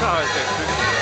はい。